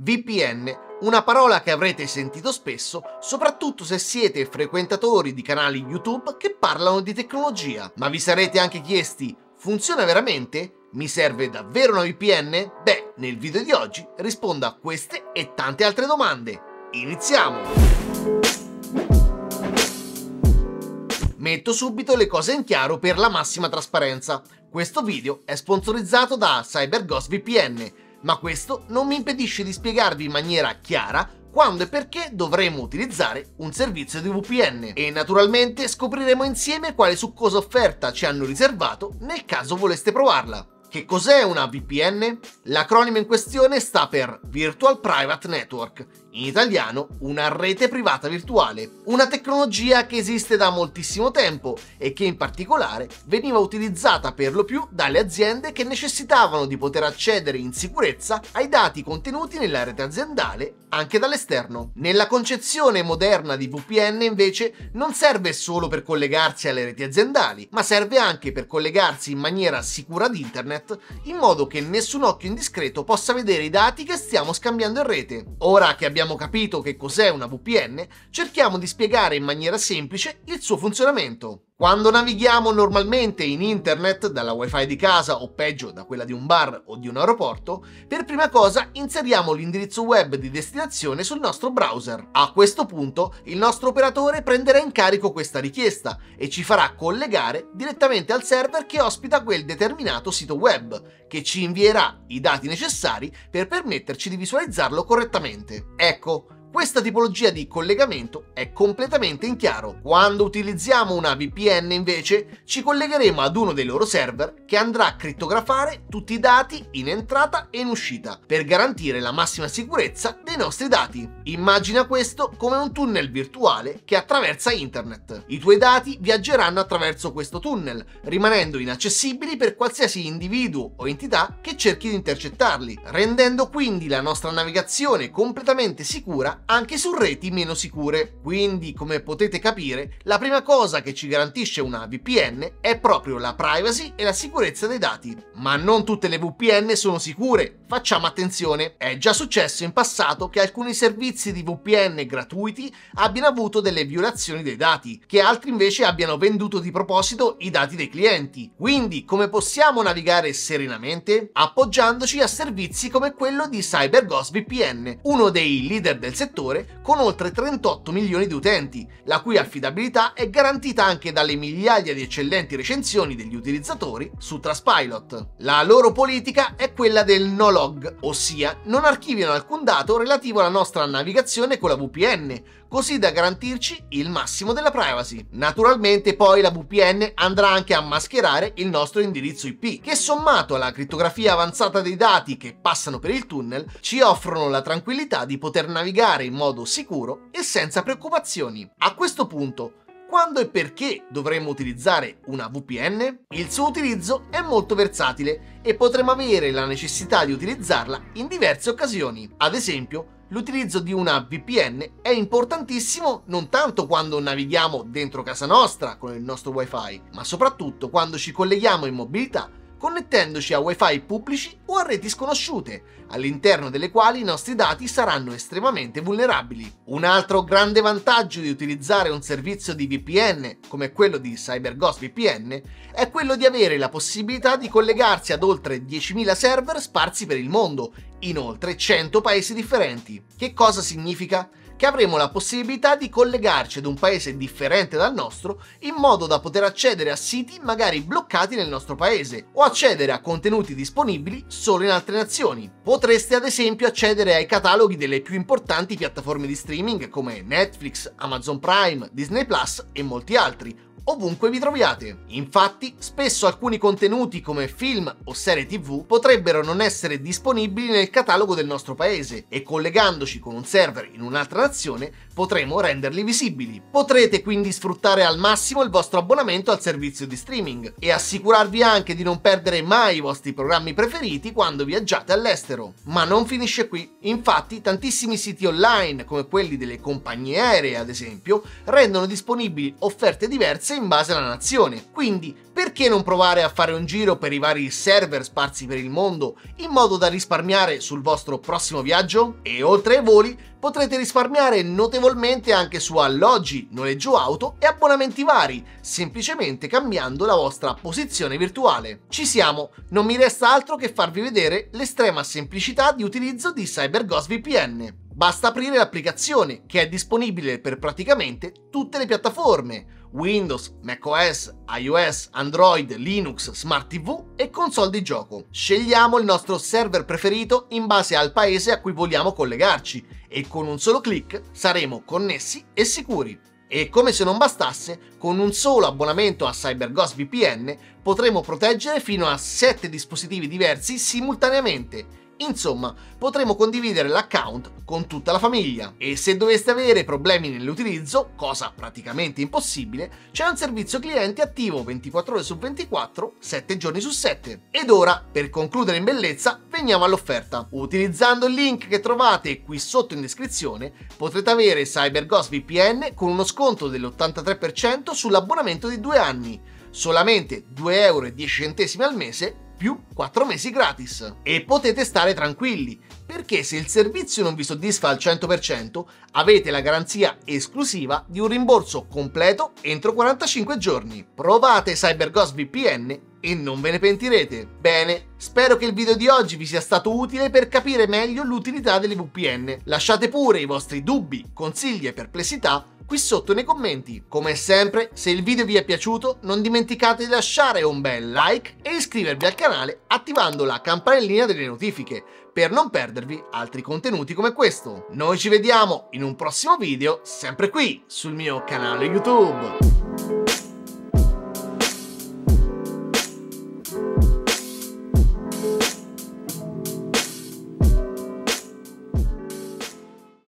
VPN, una parola che avrete sentito spesso, soprattutto se siete frequentatori di canali YouTube che parlano di tecnologia. Ma vi sarete anche chiesti, funziona veramente? Mi serve davvero una VPN? Beh, nel video di oggi rispondo a queste e tante altre domande. Iniziamo! Metto subito le cose in chiaro per la massima trasparenza. Questo video è sponsorizzato da CyberGhost VPN, ma questo non mi impedisce di spiegarvi in maniera chiara quando e perché dovremo utilizzare un servizio di VPN e naturalmente scopriremo insieme quale succosa offerta ci hanno riservato nel caso voleste provarla. Che cos'è una VPN? L'acronimo in questione sta per Virtual Private Network, in italiano una rete privata virtuale, una tecnologia che esiste da moltissimo tempo e che in particolare veniva utilizzata per lo più dalle aziende che necessitavano di poter accedere in sicurezza ai dati contenuti nella rete aziendale anche dall'esterno. Nella concezione moderna di VPN invece non serve solo per collegarsi alle reti aziendali, ma serve anche per collegarsi in maniera sicura ad internet in modo che nessun occhio indiscreto possa vedere i dati che stiamo scambiando in rete. Ora che abbiamo abbiamo capito che cos'è una VPN, cerchiamo di spiegare in maniera semplice il suo funzionamento. Quando navighiamo normalmente in internet dalla wifi di casa o peggio da quella di un bar o di un aeroporto, per prima cosa inseriamo l'indirizzo web di destinazione sul nostro browser. A questo punto il nostro operatore prenderà in carico questa richiesta e ci farà collegare direttamente al server che ospita quel determinato sito web, che ci invierà i dati necessari per permetterci di visualizzarlo correttamente. Ecco, questa tipologia di collegamento è completamente in chiaro. Quando utilizziamo una VPN invece ci collegheremo ad uno dei loro server che andrà a crittografare tutti i dati in entrata e in uscita per garantire la massima sicurezza dei nostri dati. Immagina questo come un tunnel virtuale che attraversa internet. I tuoi dati viaggeranno attraverso questo tunnel, rimanendo inaccessibili per qualsiasi individuo o entità che cerchi di intercettarli, rendendo quindi la nostra navigazione completamente sicura anche su reti meno sicure. Quindi, come potete capire, la prima cosa che ci garantisce una VPN è proprio la privacy e la sicurezza dei dati. Ma non tutte le VPN sono sicure, facciamo attenzione. È già successo in passato che alcuni servizi di VPN gratuiti abbiano avuto delle violazioni dei dati, che altri invece abbiano venduto di proposito i dati dei clienti. Quindi, come possiamo navigare serenamente? Appoggiandoci a servizi come quello di CyberGhost VPN, uno dei leader del settore settore con oltre 38 milioni di utenti, la cui affidabilità è garantita anche dalle migliaia di eccellenti recensioni degli utilizzatori su Trustpilot. La loro politica è quella del no log, ossia non archiviano alcun dato relativo alla nostra navigazione con la VPN, così da garantirci il massimo della privacy. Naturalmente poi la VPN andrà anche a mascherare il nostro indirizzo IP, che sommato alla crittografia avanzata dei dati che passano per il tunnel, ci offrono la tranquillità di poter navigare in modo sicuro e senza preoccupazioni. A questo punto, quando e perché dovremmo utilizzare una VPN? Il suo utilizzo è molto versatile e potremo avere la necessità di utilizzarla in diverse occasioni. Ad esempio, l'utilizzo di una VPN è importantissimo non tanto quando navighiamo dentro casa nostra con il nostro wifi, ma soprattutto quando ci colleghiamo in mobilità connettendoci a wifi pubblici o a reti sconosciute, all'interno delle quali i nostri dati saranno estremamente vulnerabili. Un altro grande vantaggio di utilizzare un servizio di VPN come quello di CyberGhost VPN è quello di avere la possibilità di collegarsi ad oltre 10.000 server sparsi per il mondo, in oltre 100 paesi differenti. Che cosa significa? Che avremo la possibilità di collegarci ad un paese differente dal nostro in modo da poter accedere a siti magari bloccati nel nostro paese o accedere a contenuti disponibili solo in altre nazioni. Potreste ad esempio accedere ai cataloghi delle più importanti piattaforme di streaming come Netflix, Amazon Prime, Disney Plus e molti altri, ovunque vi troviate. Infatti, spesso alcuni contenuti come film o serie tv potrebbero non essere disponibili nel catalogo del nostro paese e collegandoci con un server in un'altra nazione potremo renderli visibili. Potrete quindi sfruttare al massimo il vostro abbonamento al servizio di streaming e assicurarvi anche di non perdere mai i vostri programmi preferiti quando viaggiate all'estero. Ma non finisce qui. Infatti, tantissimi siti online, come quelli delle compagnie aeree ad esempio, rendono disponibili offerte diverse diverse in base alla nazione, quindi perché non provare a fare un giro per i vari server sparsi per il mondo in modo da risparmiare sul vostro prossimo viaggio? E oltre ai voli potrete risparmiare notevolmente anche su alloggi, noleggio auto e abbonamenti vari, semplicemente cambiando la vostra posizione virtuale. Ci siamo, non mi resta altro che farvi vedere l'estrema semplicità di utilizzo di CyberGhost VPN. Basta aprire l'applicazione che è disponibile per praticamente tutte le piattaforme Windows, macOS, iOS, Android, Linux, Smart TV e console di gioco. Scegliamo il nostro server preferito in base al paese a cui vogliamo collegarci e con un solo clic saremo connessi e sicuri. E come se non bastasse, con un solo abbonamento a CyberGhost VPN potremo proteggere fino a 7 dispositivi diversi simultaneamente Insomma, potremo condividere l'account con tutta la famiglia e se doveste avere problemi nell'utilizzo, cosa praticamente impossibile, c'è un servizio cliente attivo 24 ore su 24, 7 giorni su 7. Ed ora, per concludere in bellezza, veniamo all'offerta. Utilizzando il link che trovate qui sotto in descrizione, potrete avere CyberGhost VPN con uno sconto dell'83% sull'abbonamento di due anni, solamente 2,10 euro al mese più 4 mesi gratis. E potete stare tranquilli, perché se il servizio non vi soddisfa al 100%, avete la garanzia esclusiva di un rimborso completo entro 45 giorni. Provate CyberGhost VPN e non ve ne pentirete. Bene, spero che il video di oggi vi sia stato utile per capire meglio l'utilità delle VPN. Lasciate pure i vostri dubbi, consigli e perplessità qui sotto nei commenti. Come sempre, se il video vi è piaciuto, non dimenticate di lasciare un bel like e iscrivervi al canale attivando la campanellina delle notifiche per non perdervi altri contenuti come questo. Noi ci vediamo in un prossimo video, sempre qui sul mio canale YouTube.